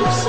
I'm sorry.